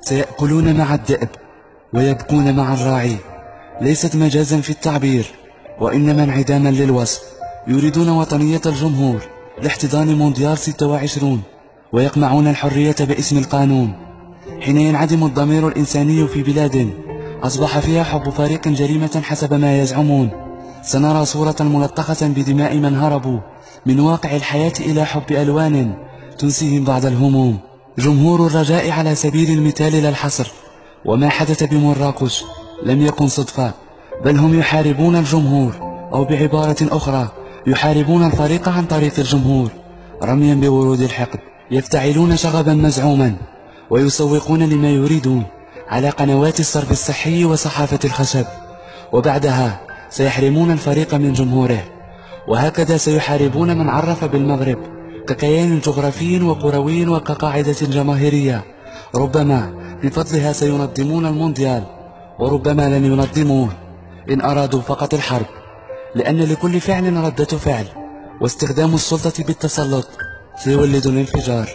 سيأكلون مع الذئب ويبكون مع الراعي. ليست مجازا في التعبير وإنما انعداما للوصف. يريدون وطنية الجمهور لاحتضان مونديال 26 ويقمعون الحرية باسم القانون. حين ينعدم الضمير الإنساني في بلاد أصبح فيها حب فريق جريمة حسب ما يزعمون. سنرى صورة ملطخة بدماء من هربوا من واقع الحياة إلى حب ألوان. تنسيهم بعض الهموم. جمهور الرجاء على سبيل المثال لا الحصر. وما حدث بمراكش لم يكن صدفة بل هم يحاربون الجمهور أو بعبارة أخرى يحاربون الفريق عن طريق الجمهور. رميا بورود الحقد يفتعلون شغبا مزعوما ويسوقون لما يريدون على قنوات الصرف الصحي وصحافة الخشب. وبعدها سيحرمون الفريق من جمهوره. وهكذا سيحاربون من عرف بالمغرب. ككيان جغرافي وكروي وكقاعدة جماهيرية. ربما بفضلها سينظمون المونديال وربما لن ينظموه إن أرادوا فقط الحرب لأن لكل فعل ردة فعل واستخدام السلطة بالتسلط سيولد الانفجار.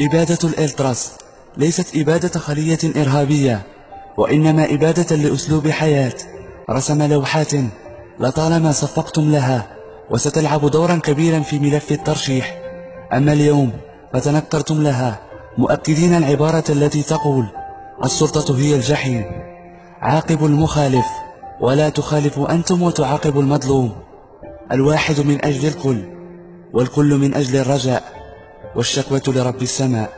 إبادة الإلتراس ليست إبادة خلية إرهابية وإنما إبادة لأسلوب حياة. رسم لوحات لطالما صفقتم لها وستلعب دورا كبيرا في ملف الترشيح. أما اليوم فتنكرتم لها مؤكدين العبارة التي تقول السلطة هي الجحيم. عاقب المخالف ولا تخالفوا أنتم وتعاقب المظلوم. الواحد من أجل الكل والكل من أجل الرجاء والشكوة لرب السماء.